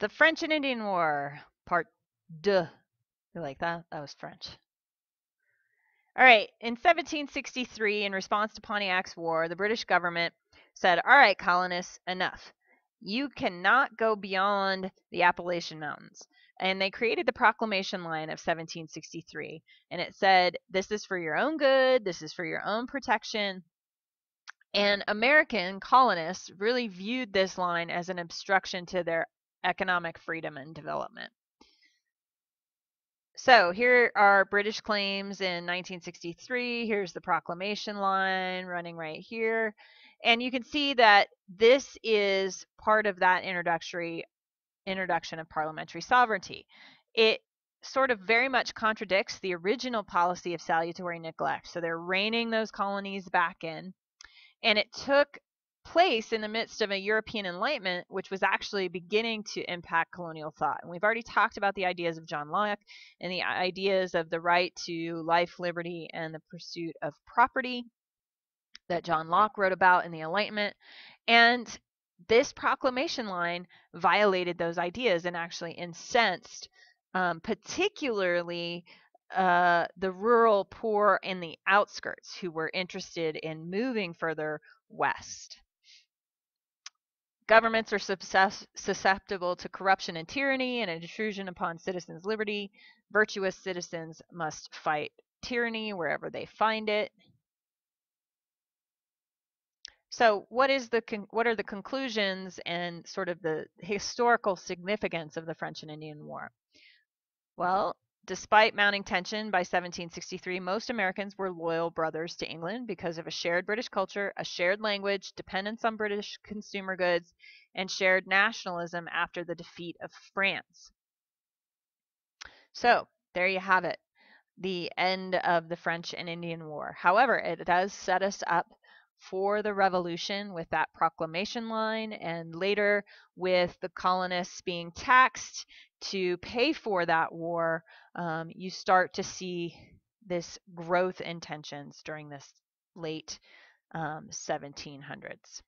The French and Indian War, Part Deux. You like that? That was French. All right, in 1763, in response to Pontiac's war, the British government said, All right, colonists, enough. You cannot go beyond the Appalachian Mountains. And they created the Proclamation Line of 1763. And it said, This is for your own good, this is for your own protection. And American colonists really viewed this line as an obstruction to their economic freedom and development. So here are British claims in 1963. Here's the proclamation line running right here. And you can see that this is part of that introductory introduction of parliamentary sovereignty. It sort of very much contradicts the original policy of salutary neglect. So they're reining those colonies back in. And it took place in the midst of a European Enlightenment, which was actually beginning to impact colonial thought. And we've already talked about the ideas of John Locke and the ideas of the right to life, liberty, and the pursuit of property that John Locke wrote about in the Enlightenment. And this proclamation line violated those ideas and actually incensed, um, particularly uh, the rural poor in the outskirts who were interested in moving further west. Governments are susceptible to corruption and tyranny and intrusion upon citizens' liberty. Virtuous citizens must fight tyranny wherever they find it. So, what is the what are the conclusions and sort of the historical significance of the French and Indian War? Well, Despite mounting tension by 1763, most Americans were loyal brothers to England because of a shared British culture, a shared language, dependence on British consumer goods, and shared nationalism after the defeat of France. So, there you have it the end of the French and Indian War. However, it does set us up for the revolution with that proclamation line and later with the colonists being taxed to pay for that war, um, you start to see this growth in tensions during this late um, 1700s.